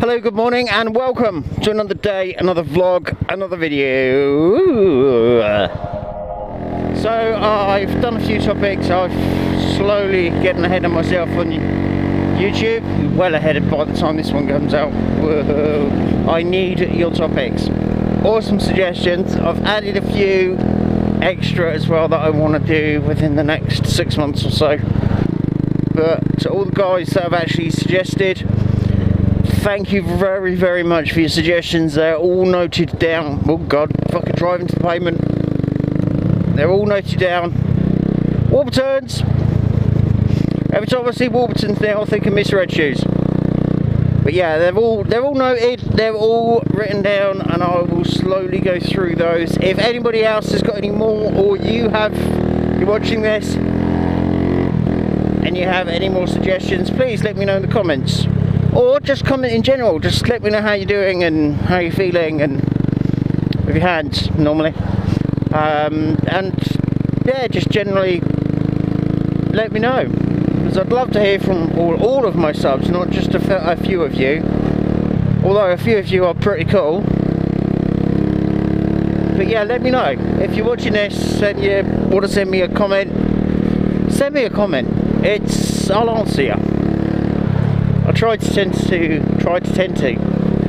Hello, good morning, and welcome to another day, another vlog, another video. So, uh, I've done a few topics. I've slowly getting ahead of myself on YouTube. Well ahead of by the time this one comes out. Whoa. I need your topics. Awesome suggestions. I've added a few extra as well that I want to do within the next six months or so. But to all the guys that have actually suggested, thank you very, very much for your suggestions. They're all noted down. Oh God, fucking driving to the pavement. They're all noted down. Warburtons. Every time I see Warburtons now, I think of Miss Red Shoes. But yeah, they're all they're all noted. They're all written down, and I will slowly go through those. If anybody else has got any more, or you have, you're watching this, and you have any more suggestions, please let me know in the comments or just comment in general just let me know how you're doing and how you're feeling and with your hands normally. Um, and yeah just generally let me know because I'd love to hear from all, all of my subs not just a, a few of you. Although a few of you are pretty cool. But yeah let me know. If you're watching this and you want to send me a comment send me a comment. It's I'll answer you tried to tend to, try to tend to,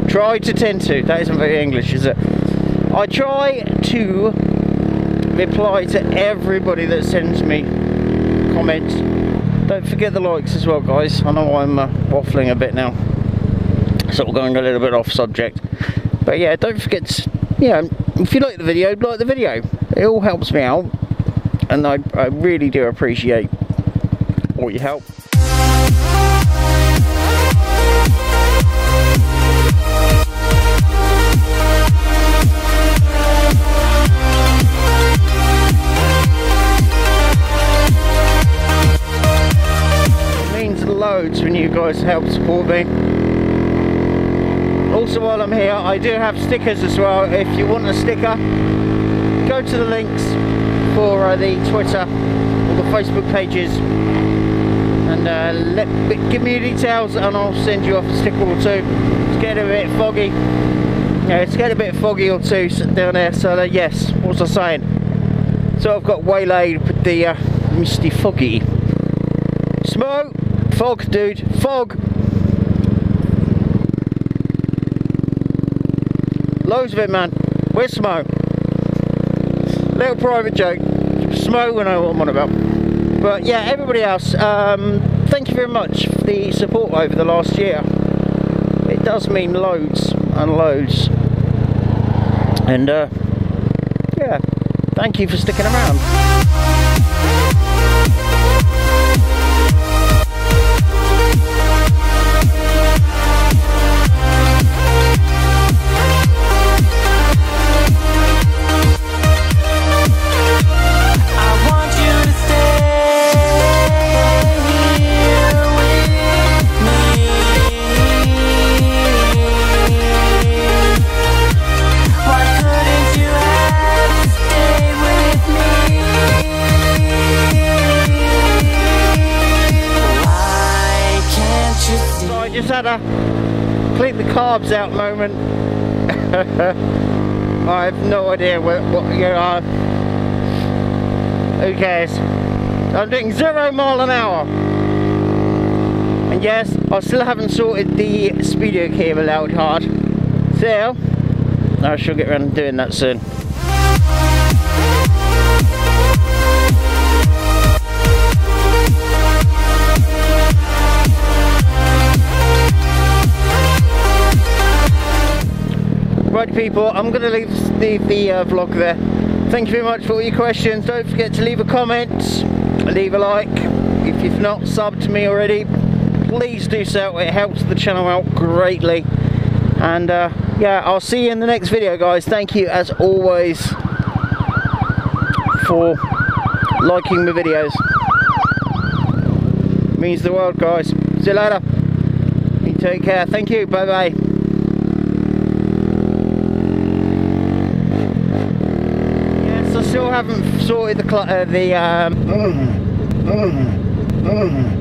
try to tend to, that isn't very English, is it? I try to reply to everybody that sends me comments. Don't forget the likes as well, guys. I know I'm uh, waffling a bit now, sort of going a little bit off subject. But yeah, don't forget, to, yeah, if you like the video, like the video. It all helps me out, and I, I really do appreciate all your help. Help support me. Also while I'm here, I do have stickers as well. If you want a sticker, go to the links for uh, the Twitter or the Facebook pages and uh, let, give me your details and I'll send you off a sticker or two. It's getting a bit foggy. Yeah, it's getting a bit foggy or two down there, so uh, yes, what was I saying? So I've got waylaid with the uh, misty foggy. Smoke! Fog, dude. Fog. Loads of it, man. Where's Smo? Little private joke. Smo we know what I'm on about. But yeah, everybody else, um, thank you very much for the support over the last year. It does mean loads and loads. And uh, yeah, thank you for sticking around. Had a clean the carbs out moment. I have no idea what, what you know. Who cares? I'm doing zero mile an hour. And yes, I still haven't sorted the speedo cable out hard. So, I shall get around doing that soon. People, I'm going to leave, the uh, vlog there. Thank you very much for all your questions. Don't forget to leave a comment, leave a like. If you've not subbed to me already, please do so. It helps the channel out greatly. And uh, yeah, I'll see you in the next video guys. Thank you as always for liking my videos. Means the world guys. See you later. You take care. Thank you. Bye bye bye. still haven't sorted the uh, the um. Mm, mm, mm.